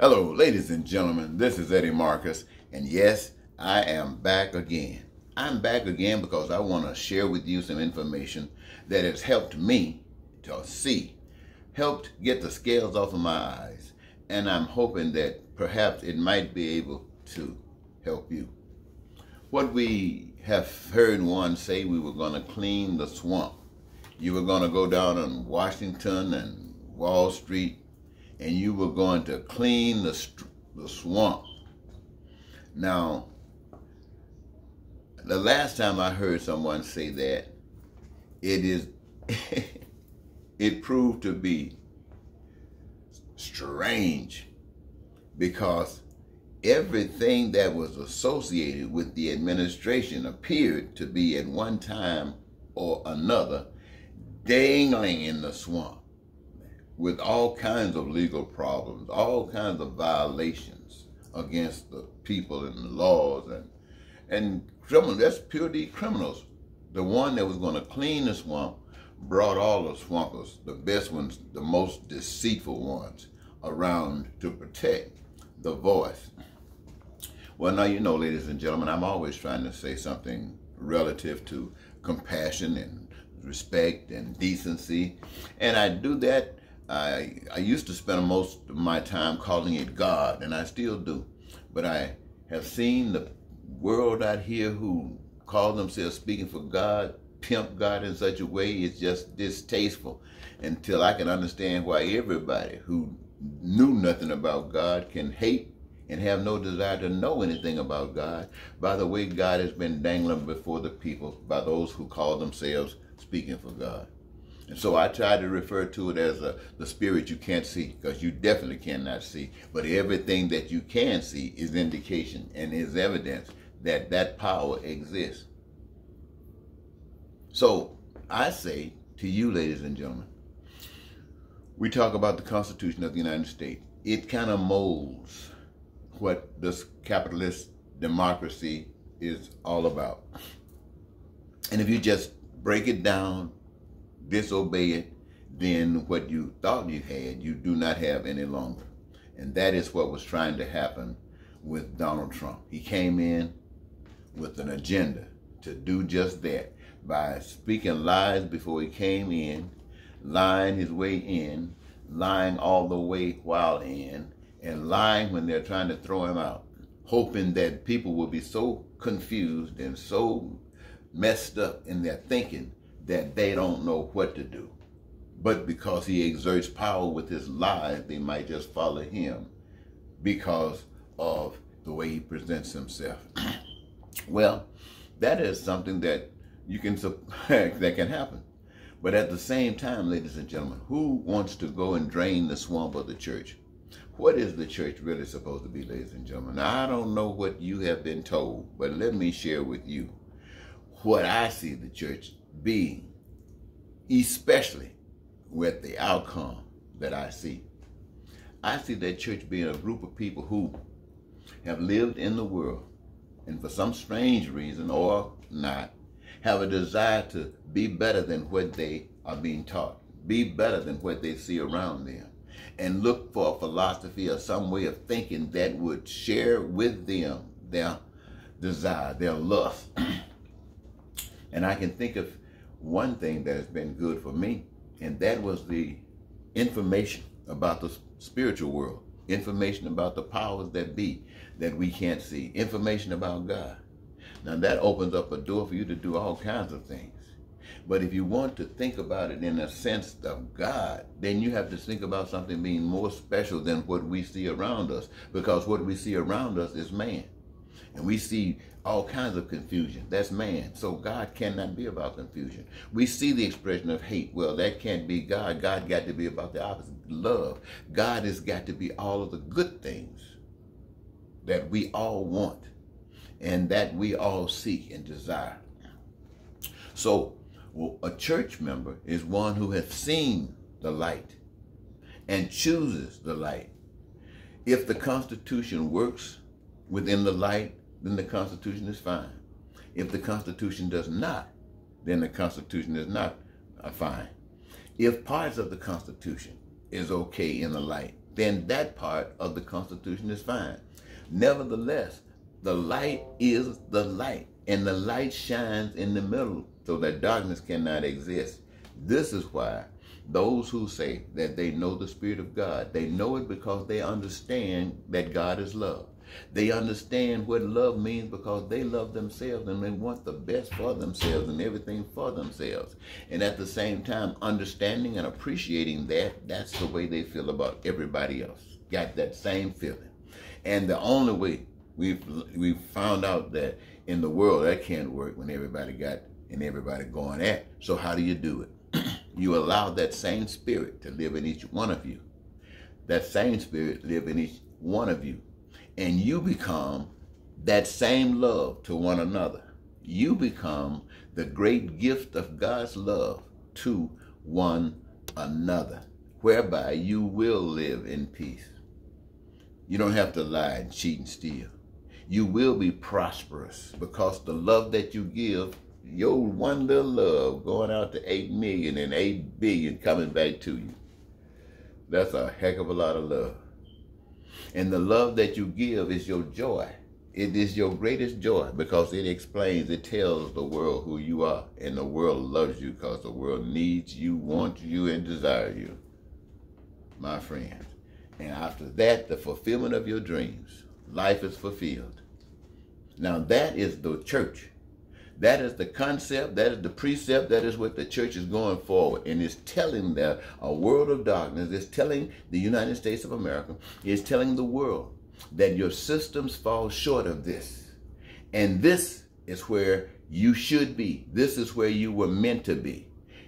Hello, ladies and gentlemen. This is Eddie Marcus, and yes, I am back again. I'm back again because I want to share with you some information that has helped me to see, helped get the scales off of my eyes, and I'm hoping that perhaps it might be able to help you. What we have heard one say, we were going to clean the swamp. You were going to go down on Washington and Wall Street and you were going to clean the, the swamp. Now, the last time I heard someone say that, it is, it proved to be strange because everything that was associated with the administration appeared to be at one time or another dangling in the swamp with all kinds of legal problems, all kinds of violations against the people and the laws and and criminal that's purely criminals. The one that was going to clean the swamp brought all the swampers, the best ones, the most deceitful ones, around to protect the voice. Well, now you know, ladies and gentlemen, I'm always trying to say something relative to compassion and respect and decency. And I do that I, I used to spend most of my time calling it God, and I still do. But I have seen the world out here who call themselves speaking for God, pimp God in such a way, it's just distasteful until I can understand why everybody who knew nothing about God can hate and have no desire to know anything about God by the way God has been dangling before the people by those who call themselves speaking for God. And so I try to refer to it as a, the spirit you can't see, because you definitely cannot see. But everything that you can see is indication and is evidence that that power exists. So I say to you, ladies and gentlemen, we talk about the Constitution of the United States. It kind of molds what this capitalist democracy is all about. And if you just break it down disobey it, then what you thought you had, you do not have any longer. And that is what was trying to happen with Donald Trump. He came in with an agenda to do just that by speaking lies before he came in, lying his way in, lying all the way while in, and lying when they're trying to throw him out, hoping that people will be so confused and so messed up in their thinking that they don't know what to do. But because he exerts power with his lies, they might just follow him because of the way he presents himself. well, that is something that you can that can happen. But at the same time, ladies and gentlemen, who wants to go and drain the swamp of the church? What is the church really supposed to be, ladies and gentlemen? Now, I don't know what you have been told, but let me share with you what I see the church being, especially with the outcome that I see. I see that church being a group of people who have lived in the world and for some strange reason or not, have a desire to be better than what they are being taught, be better than what they see around them, and look for a philosophy or some way of thinking that would share with them their desire, their lust. and I can think of one thing that has been good for me, and that was the information about the spiritual world, information about the powers that be that we can't see, information about God. Now that opens up a door for you to do all kinds of things. But if you want to think about it in a sense of God, then you have to think about something being more special than what we see around us, because what we see around us is man. And we see all kinds of confusion. That's man. So God cannot be about confusion. We see the expression of hate. Well, that can't be God. God got to be about the opposite. Love. God has got to be all of the good things that we all want and that we all seek and desire. So well, a church member is one who has seen the light and chooses the light. If the Constitution works within the light, then the Constitution is fine. If the Constitution does not, then the Constitution is not uh, fine. If parts of the Constitution is okay in the light, then that part of the Constitution is fine. Nevertheless, the light is the light, and the light shines in the middle so that darkness cannot exist. This is why those who say that they know the Spirit of God, they know it because they understand that God is love. They understand what love means because they love themselves and they want the best for themselves and everything for themselves. And at the same time, understanding and appreciating that, that's the way they feel about everybody else. Got that same feeling. And the only way we've, we've found out that in the world that can't work when everybody got and everybody going at. So how do you do it? you allow that same spirit to live in each one of you. That same spirit live in each one of you and you become that same love to one another. You become the great gift of God's love to one another, whereby you will live in peace. You don't have to lie and cheat and steal. You will be prosperous because the love that you give, your one little love going out to 8 million and 8 billion coming back to you. That's a heck of a lot of love. And the love that you give is your joy. It is your greatest joy because it explains, it tells the world who you are. And the world loves you because the world needs you, wants you, and desires you, my friends. And after that, the fulfillment of your dreams, life is fulfilled. Now that is the church. That is the concept, that is the precept, that is what the church is going forward. And it's telling that a world of darkness, it's telling the United States of America, it's telling the world that your systems fall short of this. And this is where you should be. This is where you were meant to be.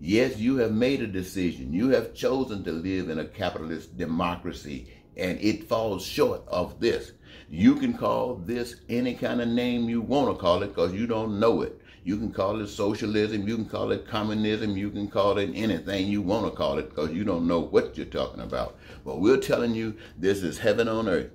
Yes, you have made a decision. You have chosen to live in a capitalist democracy, and it falls short of this. You can call this any kind of name you want to call it because you don't know it. You can call it socialism, you can call it communism, you can call it anything you want to call it because you don't know what you're talking about. But we're telling you this is heaven on earth.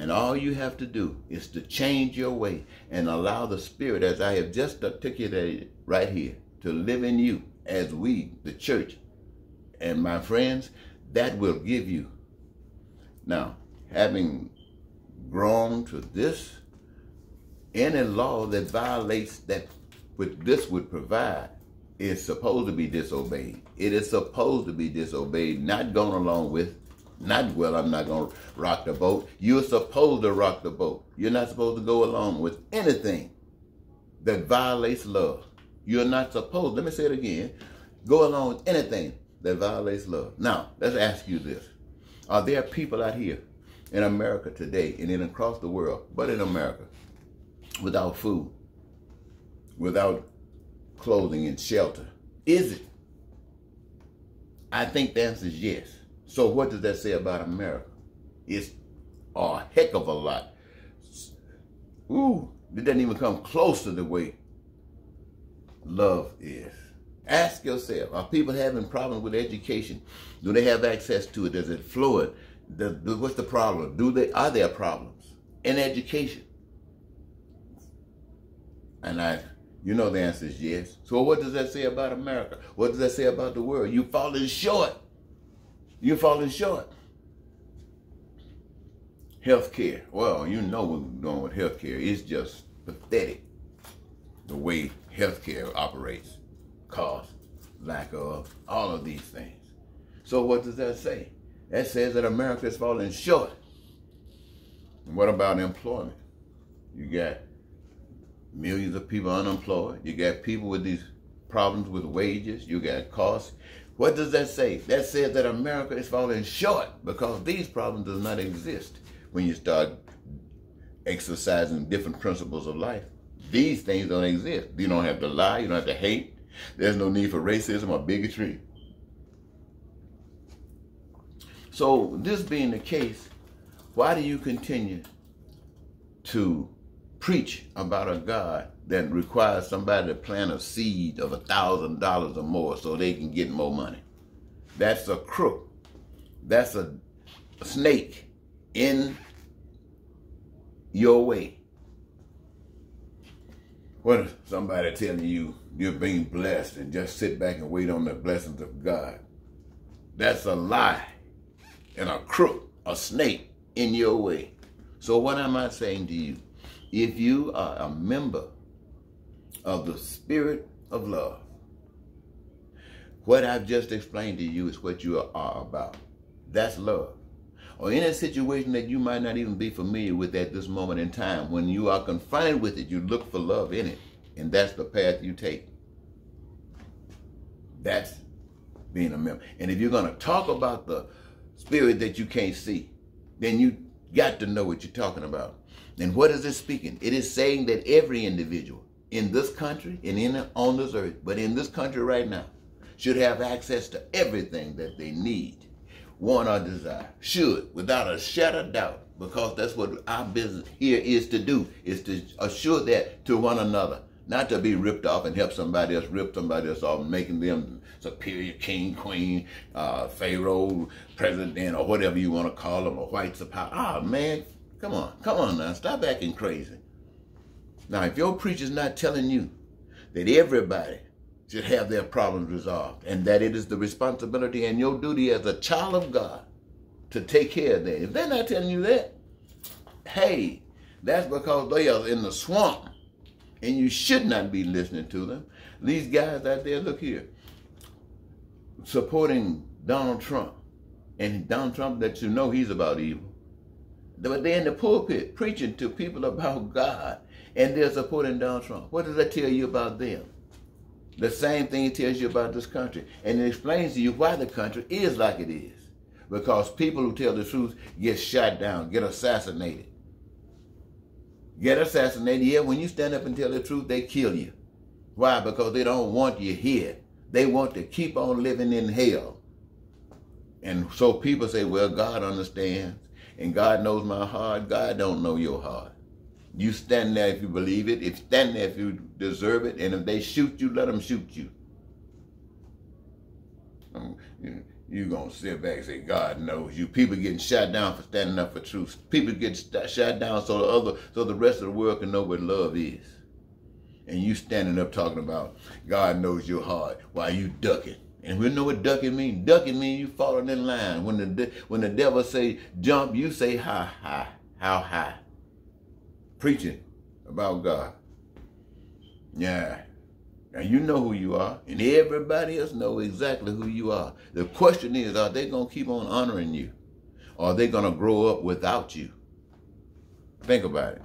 And all you have to do is to change your way and allow the Spirit, as I have just articulated right here, to live in you as we, the church. And my friends, that will give you. Now, having grown to this, any law that violates that which this would provide is supposed to be disobeyed. It is supposed to be disobeyed, not going along with, not, well, I'm not going to rock the boat. You're supposed to rock the boat. You're not supposed to go along with anything that violates love. You're not supposed, let me say it again, go along with anything that violates love. Now, let's ask you this. Are there people out here in America today and then across the world, but in America, without food, without clothing and shelter? Is it? I think the answer is yes. So what does that say about America? It's a heck of a lot. Ooh, it doesn't even come close to the way love is. Ask yourself, are people having problems with education? Do they have access to it? Does it fluid? the, the, what's the problem? Do they are there problems in education? And I, you know, the answer is yes. So what does that say about America? What does that say about the world? You're falling short. You're falling short. Healthcare. Well, you know what we're going with healthcare. It's just pathetic the way healthcare operates. Cost, lack of, all of these things. So what does that say? That says that America is falling short. And what about employment? You got millions of people unemployed. You got people with these problems with wages. You got costs. What does that say? That says that America is falling short because these problems do not exist when you start exercising different principles of life. These things don't exist. You don't have to lie. You don't have to hate. There's no need for racism or bigotry. So this being the case, why do you continue to preach about a God that requires somebody to plant a seed of a thousand dollars or more so they can get more money? That's a crook. That's a, snake in your way. What if somebody telling you you're being blessed and just sit back and wait on the blessings of God? That's a lie and a crook. a snake in your way. So what am I saying to you? If you are a member of the spirit of love, what I've just explained to you is what you are about. That's love. Or in a situation that you might not even be familiar with at this moment in time, when you are confronted with it, you look for love in it. And that's the path you take. That's being a member. And if you're going to talk about the spirit that you can't see, then you got to know what you're talking about. And what is it speaking? It is saying that every individual in this country and in on this earth, but in this country right now, should have access to everything that they need, want or desire. Should, without a shadow of doubt, because that's what our business here is to do, is to assure that to one another not to be ripped off and help somebody else rip somebody else off, making them superior king, queen, uh, pharaoh, president, or whatever you want to call them, or white power. Ah, man, come on, come on now, stop acting crazy. Now, if your preacher's not telling you that everybody should have their problems resolved and that it is the responsibility and your duty as a child of God to take care of that, if they're not telling you that, hey, that's because they are in the swamp and you should not be listening to them. These guys out there, look here, supporting Donald Trump, and Donald Trump that you know he's about evil. But they're in the pulpit preaching to people about God, and they're supporting Donald Trump. What does that tell you about them? The same thing it tells you about this country. And it explains to you why the country is like it is. Because people who tell the truth get shot down, get assassinated get assassinated. Yeah, when you stand up and tell the truth, they kill you. Why? Because they don't want you here. They want to keep on living in hell. And so people say, well, God understands. And God knows my heart. God don't know your heart. You stand there if you believe it. If stand there if you deserve it. And if they shoot you, let them shoot you. Um, you're going to sit back and say, God knows you. People getting shot down for standing up for truth. People get shot down so the other, so the rest of the world can know what love is. And you standing up talking about God knows your heart while you ducking. And we know what ducking means. Ducking means you falling in line. When the when the devil say jump, you say high, high, how high. Preaching about God. Yeah. Now you know who you are, and everybody else know exactly who you are. The question is, are they going to keep on honoring you? Or are they going to grow up without you? Think about it.